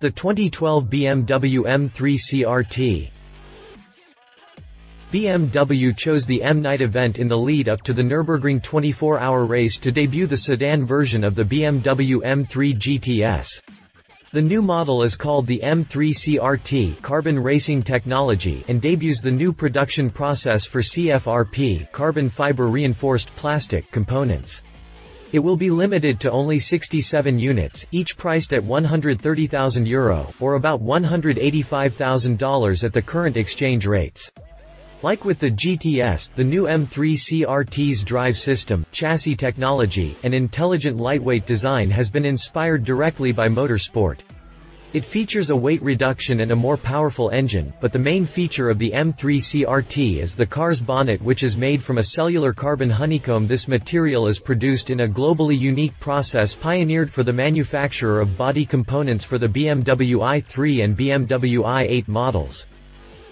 The 2012 BMW M3 CRT BMW chose the M-Night event in the lead-up to the Nürburgring 24-hour race to debut the sedan version of the BMW M3 GTS. The new model is called the M3 CRT carbon racing technology and debuts the new production process for CFRP carbon fiber reinforced plastic components. It will be limited to only 67 units, each priced at €130,000 Euro, or about $185,000 at the current exchange rates. Like with the GTS, the new M3 CRT's drive system, chassis technology, and intelligent lightweight design has been inspired directly by motorsport. It features a weight reduction and a more powerful engine, but the main feature of the M3 CRT is the car's bonnet which is made from a cellular carbon honeycomb this material is produced in a globally unique process pioneered for the manufacturer of body components for the BMW i3 and BMW i8 models.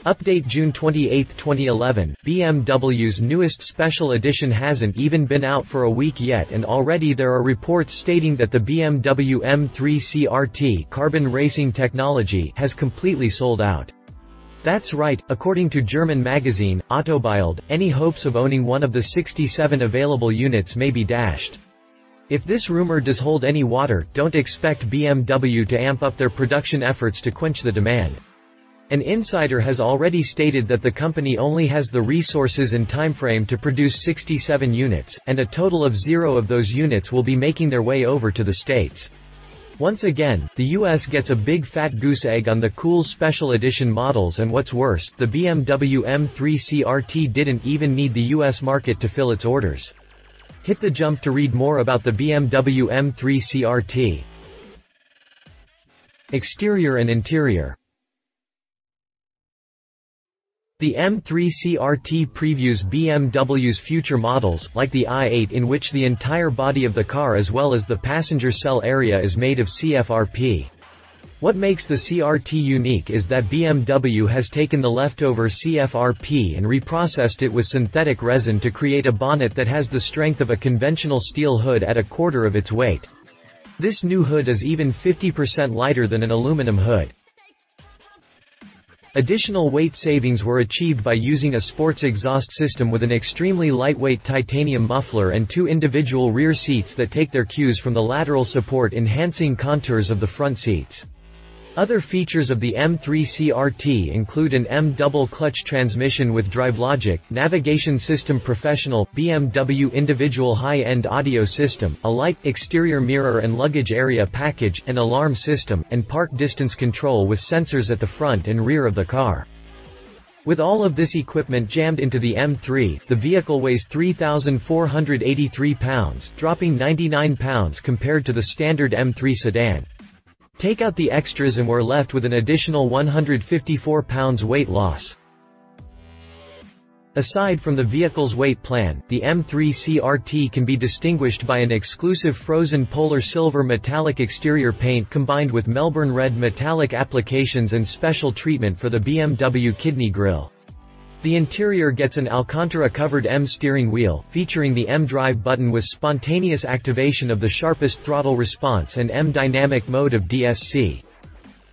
Update June 28, 2011, BMW's newest special edition hasn't even been out for a week yet and already there are reports stating that the BMW M3 CRT carbon racing technology has completely sold out. That's right, according to German magazine, Autobild, any hopes of owning one of the 67 available units may be dashed. If this rumor does hold any water, don't expect BMW to amp up their production efforts to quench the demand. An insider has already stated that the company only has the resources and timeframe to produce 67 units, and a total of zero of those units will be making their way over to the States. Once again, the US gets a big fat goose egg on the cool special edition models and what's worse, the BMW M3 CRT didn't even need the US market to fill its orders. Hit the jump to read more about the BMW M3 CRT. Exterior and Interior the M3 CRT previews BMW's future models, like the i8 in which the entire body of the car as well as the passenger cell area is made of CFRP. What makes the CRT unique is that BMW has taken the leftover CFRP and reprocessed it with synthetic resin to create a bonnet that has the strength of a conventional steel hood at a quarter of its weight. This new hood is even 50% lighter than an aluminum hood. Additional weight savings were achieved by using a sports exhaust system with an extremely lightweight titanium muffler and two individual rear seats that take their cues from the lateral support enhancing contours of the front seats. Other features of the M3 CRT include an M double clutch transmission with DriveLogic, navigation system professional, BMW individual high-end audio system, a light, exterior mirror and luggage area package, an alarm system, and park distance control with sensors at the front and rear of the car. With all of this equipment jammed into the M3, the vehicle weighs 3,483 pounds, dropping 99 pounds compared to the standard M3 sedan. Take out the extras and we're left with an additional 154 pounds weight loss. Aside from the vehicle's weight plan, the M3 CRT can be distinguished by an exclusive frozen polar silver metallic exterior paint combined with Melbourne red metallic applications and special treatment for the BMW kidney grille. The interior gets an Alcantara-covered M steering wheel, featuring the M drive button with spontaneous activation of the sharpest throttle response and M dynamic mode of DSC.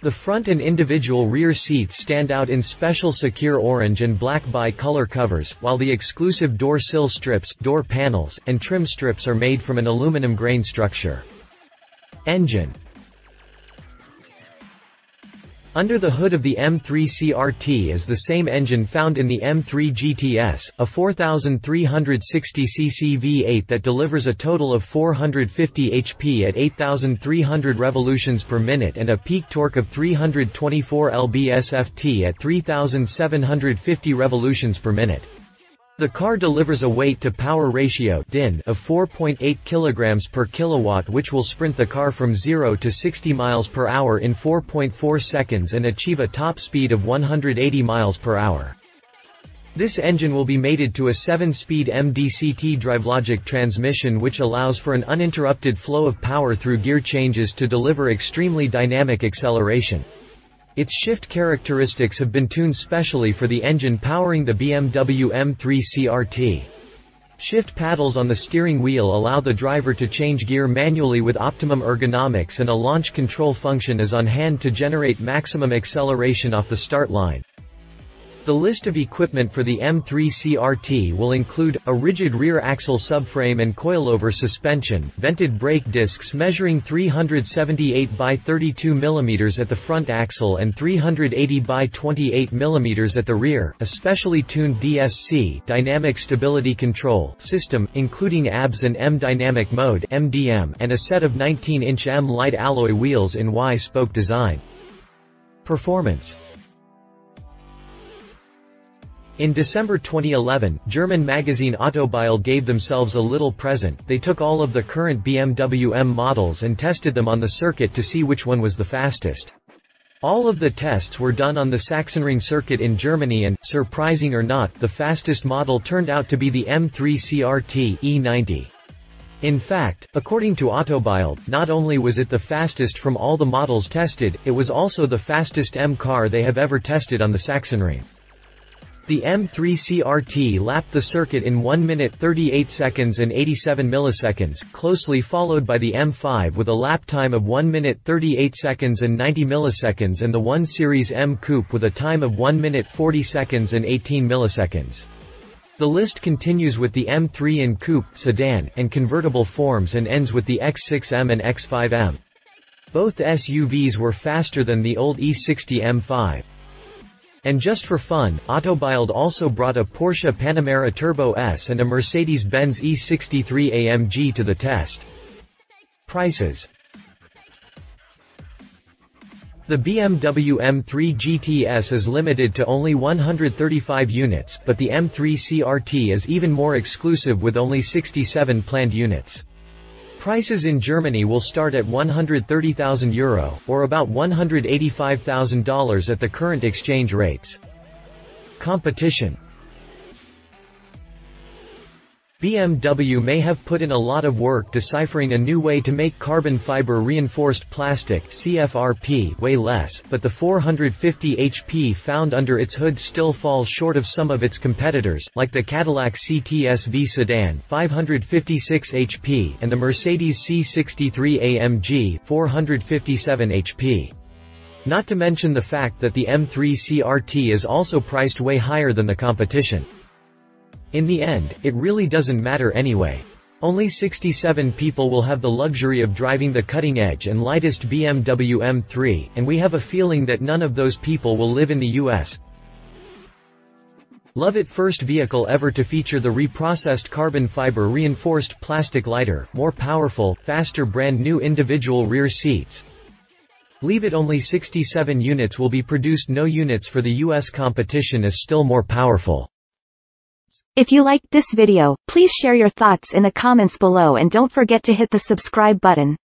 The front and individual rear seats stand out in special Sakhir orange and black bi-color covers, while the exclusive door sill strips, door panels, and trim strips are made from an aluminum grain structure. Engine under the hood of the M3 CRT is the same engine found in the M3 GTS, a 4,360cc V8 that delivers a total of 450 HP at 8,300 revolutions per minute and a peak torque of 324 lb-ft at 3,750 revolutions per minute. The car delivers a weight-to-power ratio DIN of 4.8 kg per kilowatt which will sprint the car from 0 to 60 miles per hour in 4.4 seconds and achieve a top speed of 180 miles per hour. This engine will be mated to a 7-speed MDCT DriveLogic transmission which allows for an uninterrupted flow of power through gear changes to deliver extremely dynamic acceleration. Its shift characteristics have been tuned specially for the engine powering the BMW M3 CRT. Shift paddles on the steering wheel allow the driver to change gear manually with optimum ergonomics and a launch control function is on hand to generate maximum acceleration off the start line. The list of equipment for the M3 CRT will include, a rigid rear axle subframe and coilover suspension, vented brake discs measuring 378 by 32 mm at the front axle and 380 by 28 mm at the rear, a specially tuned DSC dynamic stability control system, including ABS and M dynamic mode MDM, and a set of 19-inch M light alloy wheels in Y-spoke design. Performance in December 2011, German magazine Autobild gave themselves a little present, they took all of the current BMW M models and tested them on the circuit to see which one was the fastest. All of the tests were done on the Sachsenring circuit in Germany and, surprising or not, the fastest model turned out to be the M3 CRT E90. In fact, according to Autobild, not only was it the fastest from all the models tested, it was also the fastest M car they have ever tested on the Sachsenring. The M3 CRT lapped the circuit in 1 minute 38 seconds and 87 milliseconds, closely followed by the M5 with a lap time of 1 minute 38 seconds and 90 milliseconds and the 1 Series M Coupe with a time of 1 minute 40 seconds and 18 milliseconds. The list continues with the M3 in coupe, sedan, and convertible forms and ends with the X6M and X5M. Both SUVs were faster than the old E60 M5. And just for fun, Autobild also brought a Porsche Panamera Turbo S and a Mercedes-Benz E63 AMG to the test. Prices The BMW M3 GTS is limited to only 135 units, but the M3 CRT is even more exclusive with only 67 planned units. Prices in Germany will start at €130,000 Euro, or about $185,000 at the current exchange rates. Competition BMW may have put in a lot of work deciphering a new way to make carbon fiber reinforced plastic CFRP way less, but the 450 HP found under its hood still falls short of some of its competitors, like the Cadillac CTS-V sedan 556 HP and the Mercedes C63 AMG 457 HP. Not to mention the fact that the M3 CRT is also priced way higher than the competition. In the end, it really doesn't matter anyway. Only 67 people will have the luxury of driving the cutting-edge and lightest BMW M3, and we have a feeling that none of those people will live in the US. Love it first vehicle ever to feature the reprocessed carbon fiber reinforced plastic lighter, more powerful, faster brand new individual rear seats. Leave it only 67 units will be produced no units for the US competition is still more powerful. If you liked this video, please share your thoughts in the comments below and don't forget to hit the subscribe button.